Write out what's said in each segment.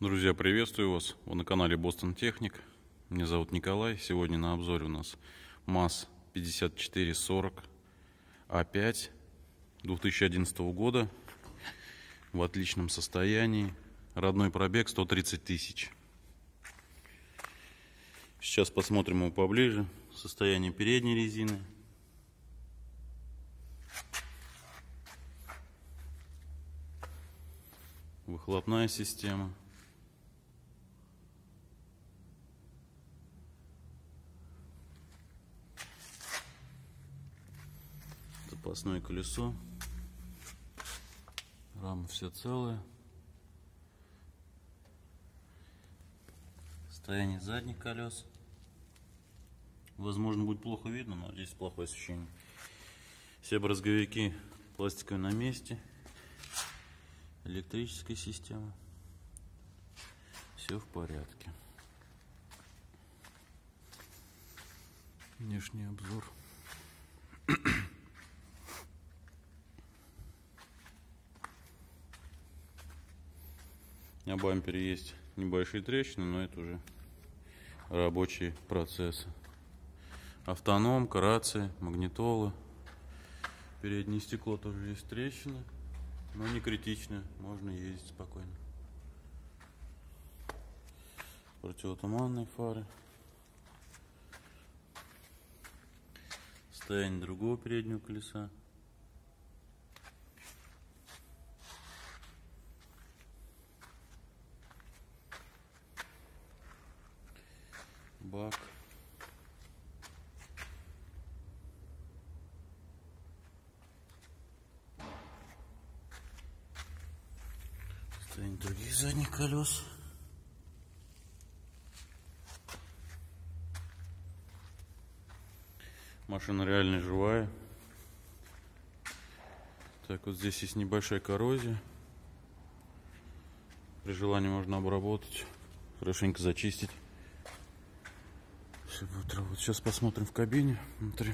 Друзья, приветствую вас! Вы на канале Бостон Техник. Меня зовут Николай. Сегодня на обзоре у нас МАЗ 5440 А5 2011 года в отличном состоянии. Родной пробег 130 тысяч. Сейчас посмотрим его поближе. Состояние передней резины. Выхлопная система. Запасное колесо. Рама все целая. Состояние задних колес. Возможно, будет плохо видно, но здесь плохое освещение. Все брызговики пластиковые на месте. Электрическая система. Все в порядке. Внешний обзор. На бампере есть небольшие трещины, но это уже рабочий процесс. Автономка, рации, магнитолы. Переднее стекло тоже есть трещины, но не критично, можно ездить спокойно. Противотуманные фары. Состояние другого переднего колеса. Бак. Состояние других задних колес. Машина реально живая. Так, вот здесь есть небольшая коррозия. При желании можно обработать, хорошенько зачистить все будет работать. Сейчас посмотрим в кабине внутри.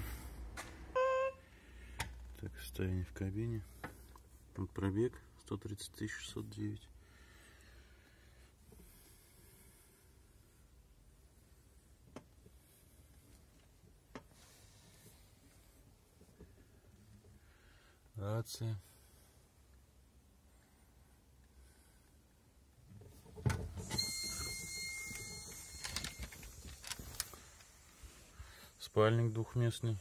Так, состояние в кабине. Вот пробег 130 609. Рация. Спальник двухместный